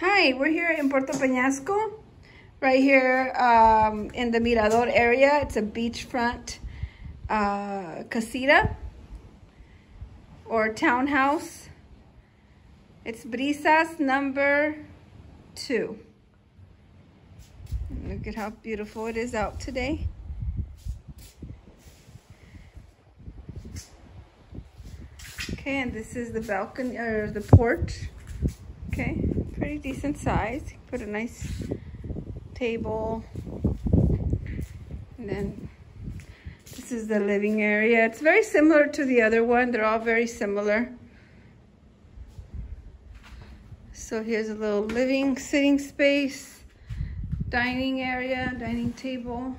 Hi, we're here in Puerto Peñasco, right here um, in the Mirador area. It's a beachfront uh, casita or townhouse. It's Brisas number two. Look at how beautiful it is out today. Okay, and this is the balcony or the porch. Pretty decent size. Put a nice table. And then this is the living area. It's very similar to the other one. They're all very similar. So here's a little living sitting space, dining area, dining table,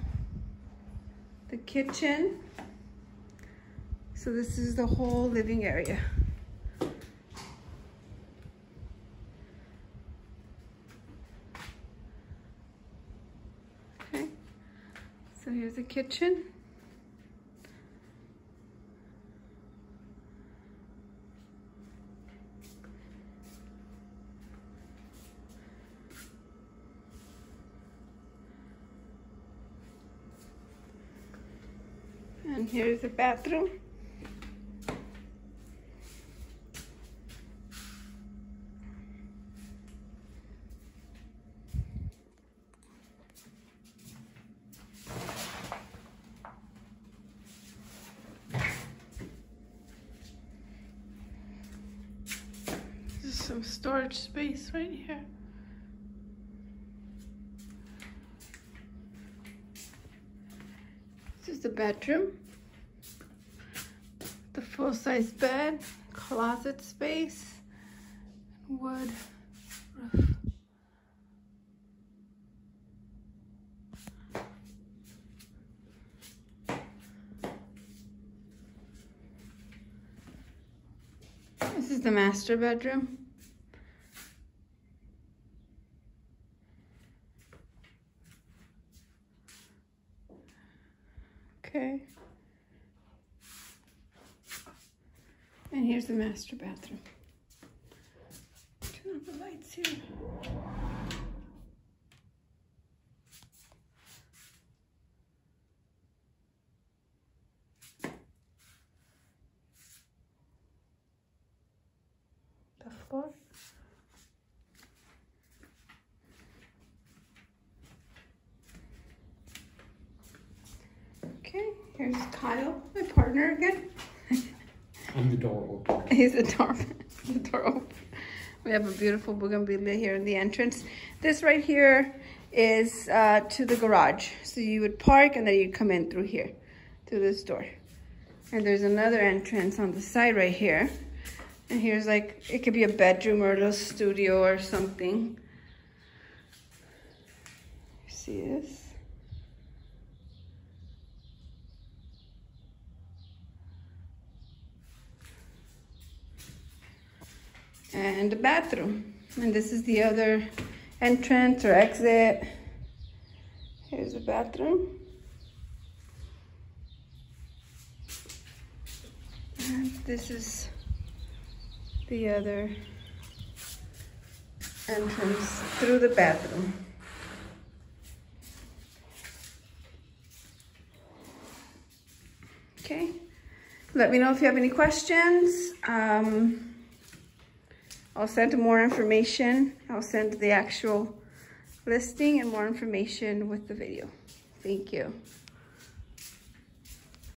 the kitchen. So this is the whole living area. Okay, so here's the kitchen. And here's the bathroom. Some storage space right here. This is the bedroom. The full-size bed, closet space, wood roof. This is the master bedroom. Okay. And here's the master bathroom. Turn on the lights here. The floor. Okay, here's Kyle, my partner again. I'm the door opener. He's the door, the door open. We have a beautiful bougainvillea here in the entrance. This right here is uh, to the garage. So you would park and then you'd come in through here, through this door. And there's another entrance on the side right here. And here's like, it could be a bedroom or a little studio or something. You see this? And the bathroom. And this is the other entrance or exit. Here's the bathroom. And this is the other entrance through the bathroom. Okay, let me know if you have any questions. Um, I'll send more information. I'll send the actual listing and more information with the video. Thank you.